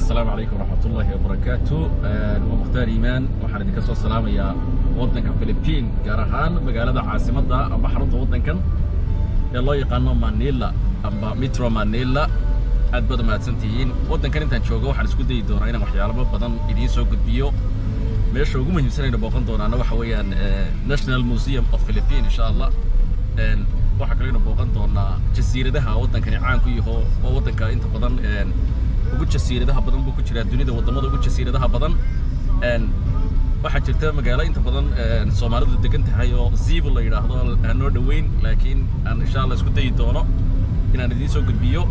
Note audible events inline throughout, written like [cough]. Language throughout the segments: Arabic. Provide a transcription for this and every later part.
asalaamu calaykum waraxmatullaahi wabarakaatu waa mukhtaar iimaan waxaan idinka soo salaamayaa waddanka philibiin gaar ahaan magaalada caasimadda amba xarunta waddankan ee loo yaqaano manila amba mitro manila aad baad mahadsan tihiin waddankan intaan joogo waxaan isku dayi doonaa inaan waxyaalo badan idiin soo gudbiyo meesha ugu muhiimsanayna booqan doonaana waxa weeyaan national museum of philippine insha allah waxaa kaleynu booqan doonaa jasiiradaha waddankani caan ku yaho oo waddanka inta badan jasiiradaha badan waxaa jirta magaalo inta badan soomaalidu degan tahay oo zibo la yidhaahdo aan noo dhoweyn laakiin aan insha allah isku dayi doono inaan idiin soo gudbiyo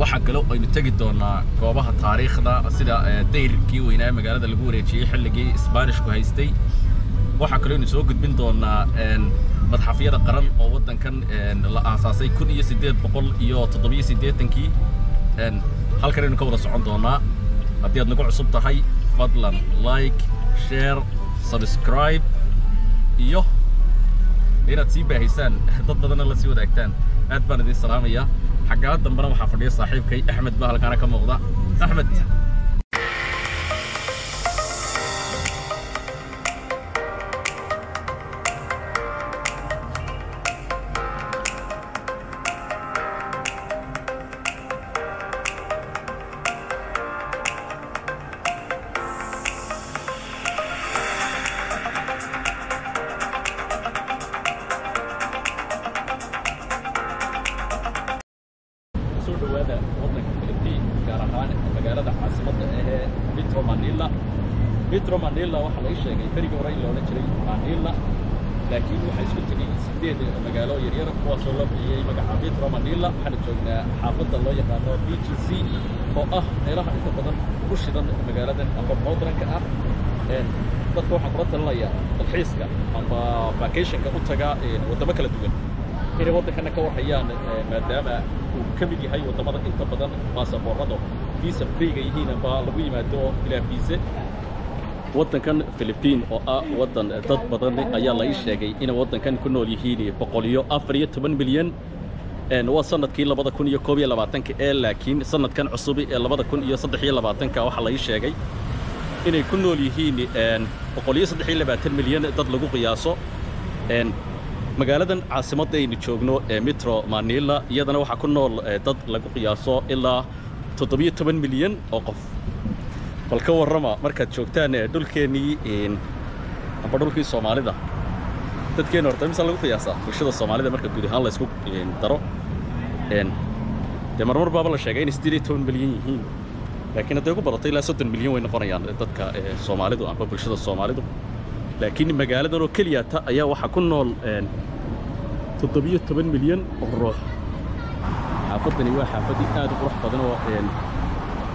waxaa kale aynu tegi doonaa goobaha taariikhda sida dayrkii weynaa magaalada lagu wareejiyey xilligii isbaanishku haystay waxaa kaloo aynu soo gudbin doonaa مدحفيرة قرن أو ودن كان إن الأساسي كل يسديد بقول يو تضبي يسديد تنكي إن هل كان نكون رسول عندنا أديت نقول عصبته هاي فضلا لايك شير سبسكرايب يو إيه تسيب هيسان [laughs] ضد ضدنا الله سيود أكتن أتمنى دي السلام يا حقا دمبرا وحفر دي صاحب كي أحمد بهالكارا كم أحمد. إلا واحد ليش يعني فريق وراي لو نشري مع إلا لكن واحد يسكت في سديد مقالو يرير وصل له في مقع عبيد روما إلا. حنا جونا حافظ الله يقانو بي تي سي أو أه نرى أنت بدن وش بدن مقالة أقرب موضوع كأ تطوع قرط الله يا الحيس كا أما فاكيشن كقطة كا ودمك لدوين إيه وضح إيه، إحنا كوحيان يعني، إيه، ما دام وكم اللي هاي وتمرد إنت بدن ما سبورضه فيزا فري جايين بقى لوي ما دو إلى فيزا waddankan philibiin oo ah waddan dad badan ayaa la ii sheegay inay waddankan ku nool yihiin boqoliyo afar iyo toban milyan waa sannadkii labada kun iyo koob iyo labaatanka ee laakiin sanadkan cusub ee labada kun iyo saddex iyo labaatanka waxaa la ii sheegay inay ku nool yihiin boqoliyo saddex iyo labaatan milyan dad lagu qiyaaso magaaladan caasimadda aynu joogno ee mitro manila iyadana waxaa ku nool dad lagu qiyaaso ilaa toddobiyo toban milyan oo qof bal ka warrama markaad joogtaan dhulkeennii amba dhulkii soomaalida. Dadkeenna horta mise lagu qiyaasaa bulshada soomaalida marka guud ahaan laysku daro. Dee marmar baaba la sheegay inay siddeed iyo toban milyan yihiin. Laakiin hadday ugu badato ilaa soddon milyan way noqonayaan dadka soomaalidu amba bulshada soomaalidu. Laakiin magaaladan oo keliyata ayaa waxaa ku nool toddobiyo toban milyan oo ruux xaafaddani waa xaafaddii aad u qurux badan oo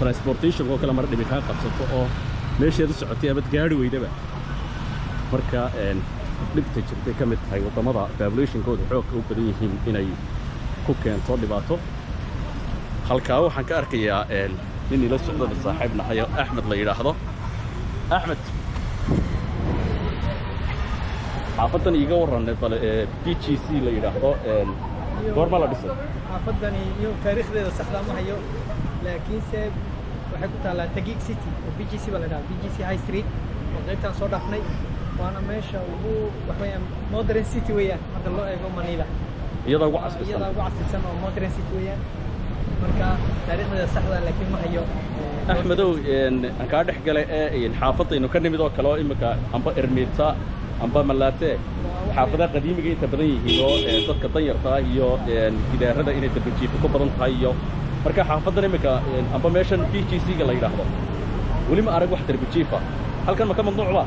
transportation oo kale mar dhibi kaa qabsato oo meesheed u socotay amad gaari weydaba marka dhibta jirtay ka mid tahay waddamada populationkooda xoogka u badan yihiin inay ku keento dhibaato halkaa waxaan ka arkayaa nin ila socdada saaxiib nahay oo axmed la yidhaahdo axmed xaafaddan iiga warran bale b g c la yidhaahdo دور بالا بس حافظني يوم تاريخ ذي الصحراء ما هيو لكن سب وحكت على تجيك سيتي وبي جي سي ولا لا؟ بي جي سي هاي ستريت. وغيرت عن صور دفني وأنا ماشى وهو وحوي يعني مودرن سيتي ويا هذا الله يقول مانيلا يلا وعس بس يلا وعس بس ما مودرن سيتي ويا مركا تاريخ ذي الصحراء لكن ما هيو أحمد هو إن أنا كارح قال إيه إنه كني بدو كلاوي مكا أمبا إرميتا أمبا xaafadaha qadiimiga inta badan yihiin oo dadka danyarta ah iyo gidaarada inay darbajiifo ku badan tahay iyo marka xaafaddan imika amba meeshan b g c-ga la yidhaahdo weli ma arag wax darbajiifa halkan ma ka mamnuuc ba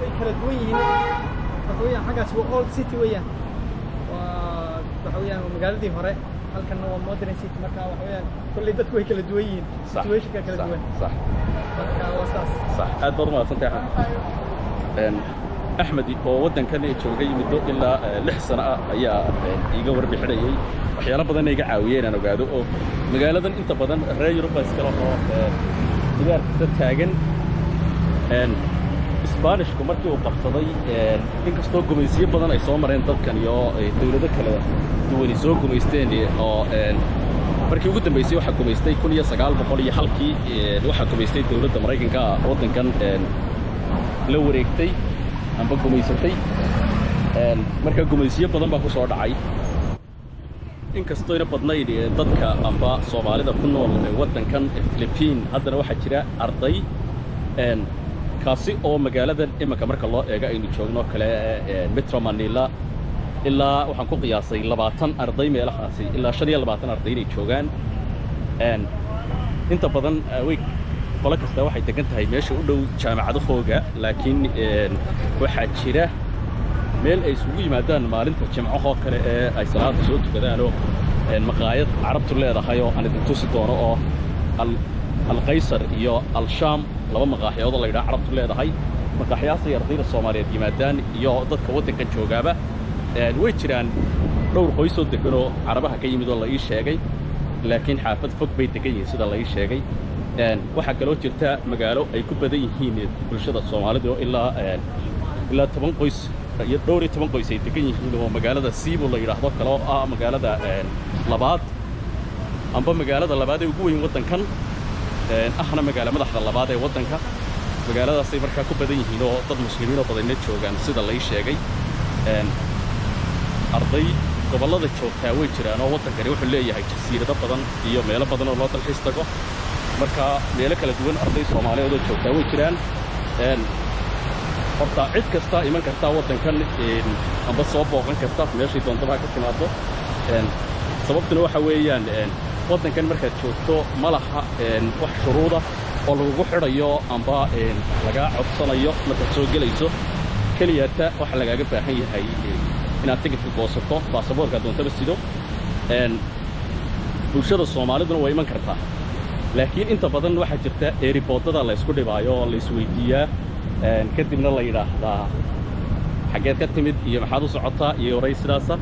way kala duwan yihiin waxa weeyaan xaggaas waa old city weeyaan waa waxa weeyaan waa magaaladii hore halkanna waa modern city marka waxa weeyaan kolley dadku way kala duwan yihiin صح situationka kala صح duwan صح marka waa saas صح aad baad umahadsantahay axmed Een, axmed oo waddankan joogay muddo ilaa eh, lix sano ah ayaa iiga warbixinayay waxyaalo badan iga caawiyey inaan ogaado oo magaaladan inta badan reer yurub baa iskala oo sigaarkisa taagan isbaanishku markii uu qabsaday inkastoo gumaysiyo badan ay soo mareen dadkan iyo eh, dawlado kala duwani soo gumaysteen oo markii ugu dambaysay waxaa gumaystay kun iyo sagaal boqol iyo halkii waxaa gumaystay dawladda maraykanka ah waddankan la wareegtay ee dadka amba soomaalida ku nool ee waddankan philibiin haddana waxaa jira arday een, kaasi oo magaaladan iminka marka loo eego aynu joogno kale ee, metro manila ilaa waxaan ku qiyaasay labaatan arday meelahaasi ilaa shan iyo labaatan arday inay joogaan Een, inta badan eh, way قولك استوى حي تجنت هاي ماشي قل له كان عدو خوجة لكن آه، واحد شراء مال أيسوي ما دان مارنت كم عقاق كر آه، أي صلاة صوت كذا لو آه، المقاييس عربت ولا ده خيو أنا دنتوس دورة ال القيصر يا الشام لما مقاهي هذا اللي ده عربت ولا ده هاي مقاهي أصير ضير الصومالي دي ما يا ضد كوت كن شو جابه الويتران لو القيصر دكرو عربها كي يمد الله يشجعي لكن حافظ فك بيتكين سد الله يشجعي waxaa kaloo jirta magaalo ay ku badan yihiin bulshada soomaalida oo ilaa ilaa toban qoys iyo dhowr iyo toban qoys ay degan yihiin oo magaalada siibo la yidhaahdo kale oo ah magaalada labaad amba magaalada labaad ee ugu weyn waddankan ahna magaalo madaxda labaad ee waddanka magaaladaasay markaa ku badan yihiin oo dad muslimiin oo badanna joogaan sida la ii sheegay arday gobollada joogtaa way jiraan oo waddankani wuxuu leeyahay jasiirado badan iyo meelo badan oo loo dalxiis tago marka meelo kala duwan arday soomaaliyeed oo joogtaa way jiraan horta cid kasta iman kartaa waddankan amba soo booqan karta meeshay doontaba ka timaado sababtuna waxa weeyaan waddankan markaad joogto ma laha wax shuruuda oo lagugu xidhayo amba lagaa codsanayo markaad soo gelayso keliyata waxa lagaaga baahan yahay inaad tigidka goosato baasaboorka doontaba sido bulshada soomaaliduna waa iman kartaa eeriboodada la ysku dhibaayo oo la isweydiiyaa een, kadibna la yidhaahdaa xaggeed ka timid iyo maxaad u socotaa iyo horay sidaasa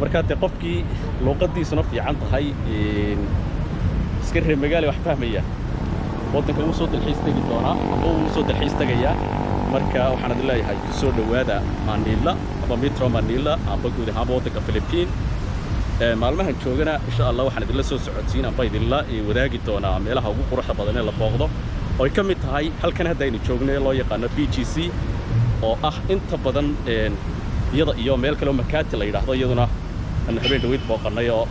markaa dee qofkii luuqaddiisuna fiican tahay een, iska reer magaale wax fahmaya waddanka wuu soo dalxiis tegi doonaa amba wuu soo dalxiis tegayaa marka waxaan idin leeyahay ku soo dhowaada manila amba metro manila amba guud ahaanba waddanka philibiin Ee, maalmahan joogana insha allah waxaan idinla soo socodsiin amba idinla wadaagi doonaa meelaha ugu quruxda badan ee la booqdo. Oo ay ka mid tahay halkan hadda aynu joogno ee loo yaqaano b g c oo ah inta badan iyada iyo meel kale oo makaati la yidhaahdo iyaduna aanu habeen dhaweyd booqannay oo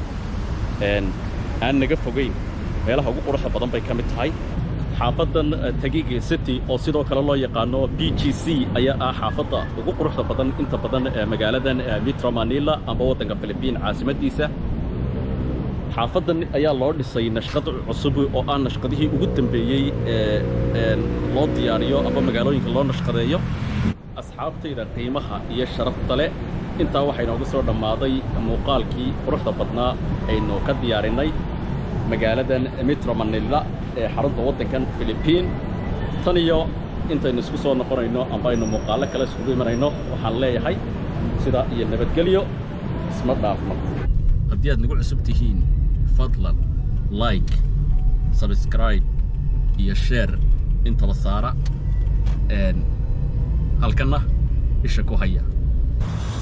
aan naga fogayn meelaha ugu quruxda badan bay ka mid tahay xaafadan eh, tagiga city oo sidoo kale loo yaqaano b g c ayaa ah xaafadda ugu quruxda badan inta badan magaaladan eh, metro manila amba waddanka philibiin caasimadiisa. Xaafadan ayaa loo dhisay nashqad cusub oo ah nashqadihii ugu dambeeyey ee een, loo diyaariyo amba magaalooyinka loo nashqadeeyo. Asxaabtayda qiimaha iyo sharafta leh intaa waxaa inooga soo dhammaaday muuqaalkii quruxda badnaa aynu ka diyaarinay مجالدن امترا مانيلا إيه، حرنت وطن كانت فيلبين تانيو انت نسكسو نقرينو ام باينو مقالة كلاس قدو مرينو وحان لاي حي. سيدا إيه، ينبت قليو. اسمت دافمان هدياد نقول عسبتهين فضلا لايك سبسكرايب يا شير. انت لسارة. إن هل كنا؟ اشكو هيا. Thank you.